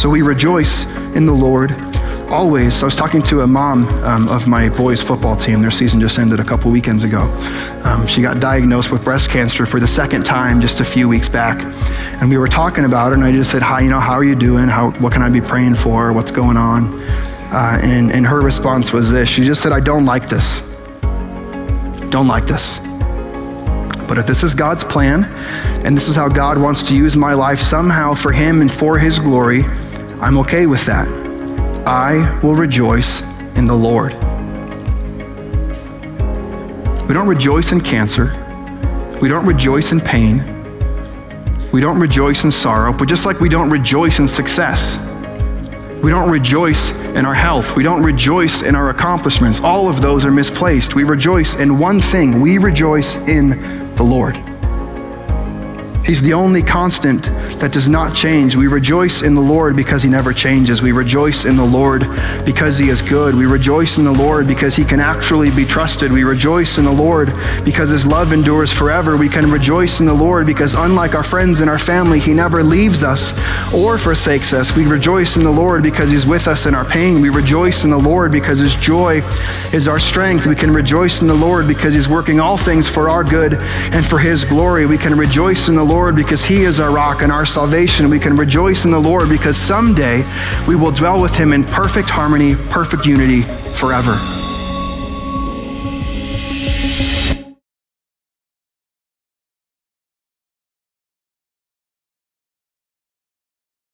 So we rejoice in the Lord always. I was talking to a mom um, of my boys' football team. Their season just ended a couple weekends ago. Um, she got diagnosed with breast cancer for the second time just a few weeks back. And we were talking about it, and I just said, Hi, you know, how are you doing? How, what can I be praying for? What's going on? Uh, and, and her response was this She just said, I don't like this. Don't like this. But if this is God's plan, and this is how God wants to use my life somehow for Him and for His glory, I'm okay with that. I will rejoice in the Lord. We don't rejoice in cancer. We don't rejoice in pain. We don't rejoice in sorrow, but just like we don't rejoice in success, we don't rejoice in our health. We don't rejoice in our accomplishments. All of those are misplaced. We rejoice in one thing we rejoice in the Lord. He's the only constant that does not change. We rejoice in the Lord because He never changes. We rejoice in the Lord because He is good. We rejoice in the Lord because He can actually be trusted. We rejoice in the Lord because His love endures forever. We can rejoice in the Lord because, unlike our friends and our family, He never leaves us or forsakes us. We rejoice in the Lord because He's with us in our pain. We rejoice in the Lord because His joy is our strength. We can rejoice in the Lord because He's working all things for our good and for His glory. We can rejoice in the Lord because He is our rock and our salvation. We can rejoice in the Lord because someday we will dwell with Him in perfect harmony, perfect unity forever.